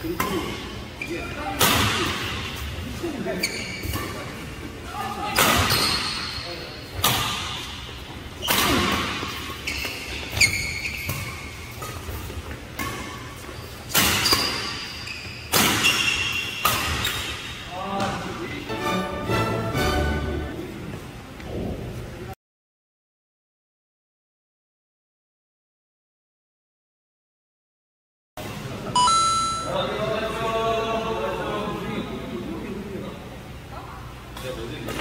그리고 이제 Yeah, but it didn't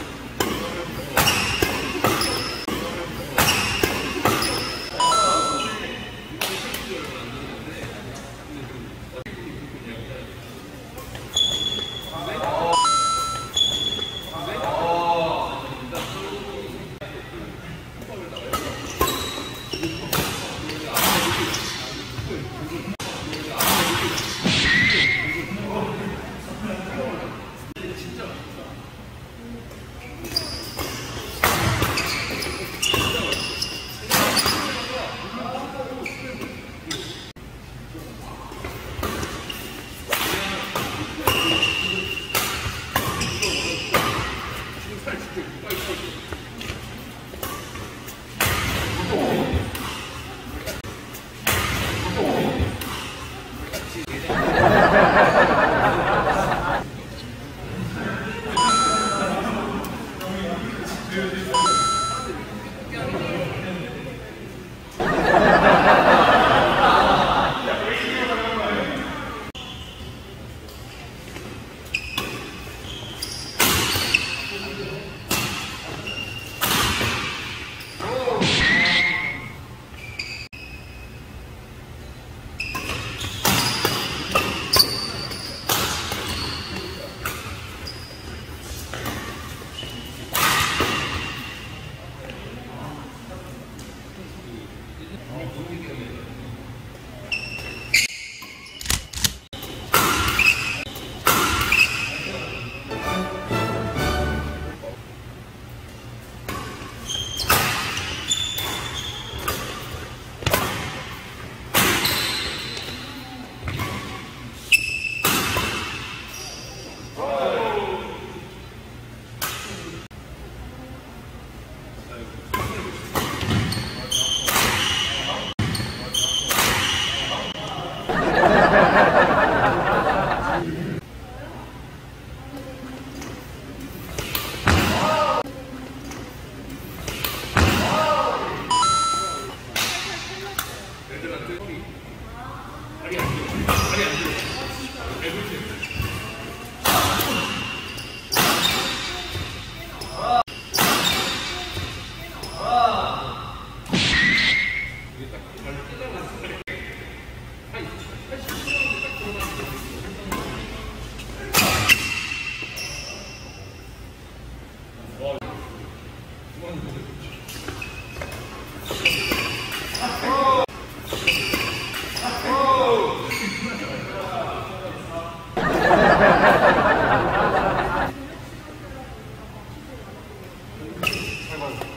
спасибо.